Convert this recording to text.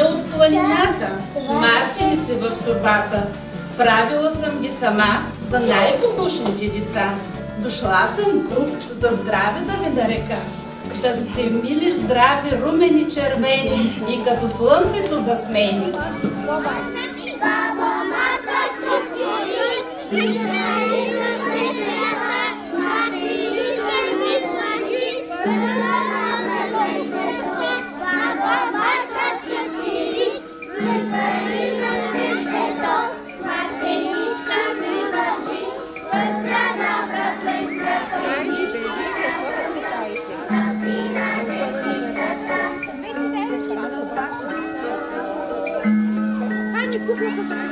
Ида от планината с марченици в турбата. Правила съм ги сама за най-послушните деца. Дошла съм тук за здраве да ви нарека. Да сте мили, здрави, румени, червени и като слънцето засмени. this is